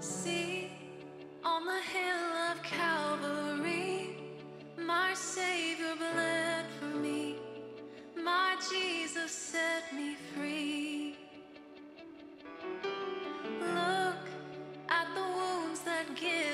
See on the hill of Calvary, my Savior bled for me, my Jesus set me free. Look at the wounds that give.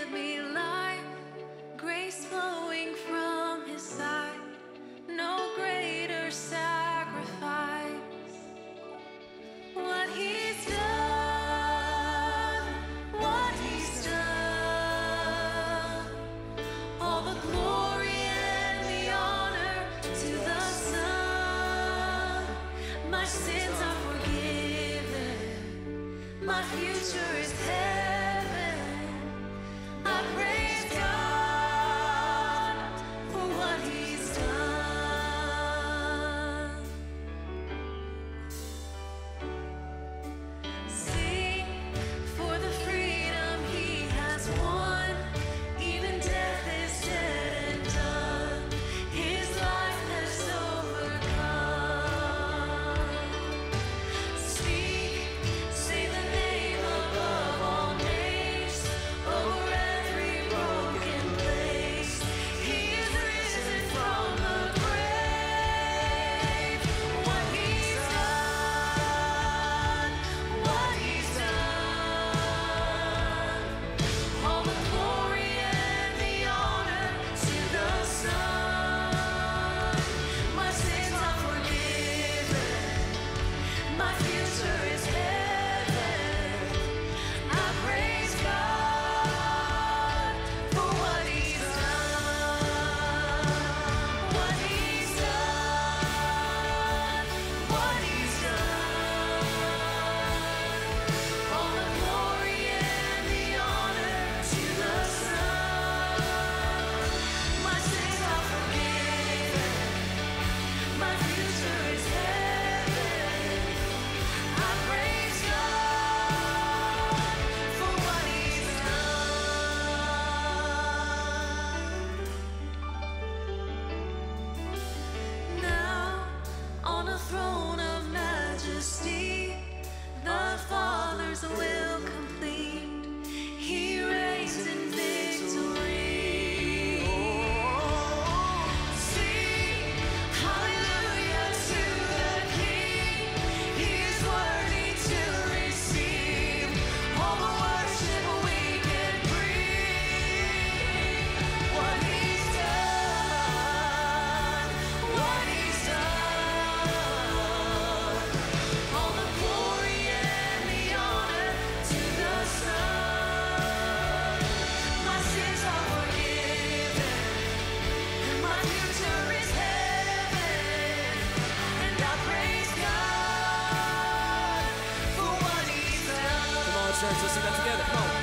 future is hell. away. Let's sing that together. Come on.